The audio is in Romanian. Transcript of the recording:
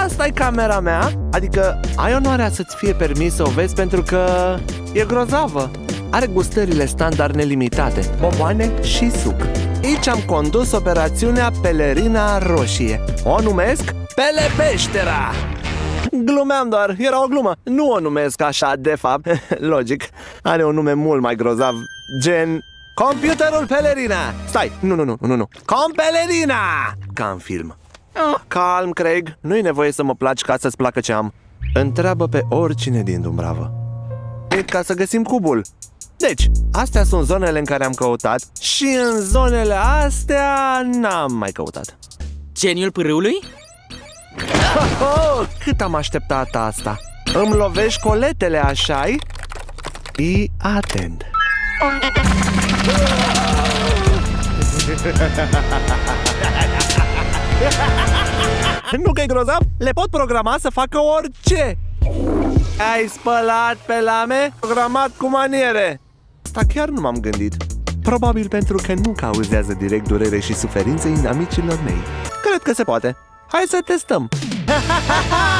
Asta e camera mea, adică ai onoarea să-ți fie permis să o vezi pentru că e grozavă. Are gustările standard nelimitate, bomboane și suc. Aici am condus operațiunea Pelerina Roșie. O numesc Pele Peștera. Glumeam doar, era o glumă Nu o numesc așa, de fapt Logic, are un nume mult mai grozav Gen Computerul Pelerina. Stai, nu, nu, nu, nu, nu. Compelerina! Ca în film. Oh, Calm, Craig, nu-i nevoie să mă placi ca să-ți placă ce am. Întreabă pe oricine din Dumbrava E ca să găsim cubul. Deci, astea sunt zonele în care am căutat Și în zonele astea n-am mai căutat. Geniul pârâului? Oh, cât am așteptat asta. Îmi lovești coletele, așa-i? Fii atent Nu că e grozav? Le pot programa să facă orice Ai spălat pe lame? Programat cu maniere Asta chiar nu m-am gândit Probabil pentru că nu cauzează direct durere și suferințe amicilor mei Cred că se poate Hai să testăm!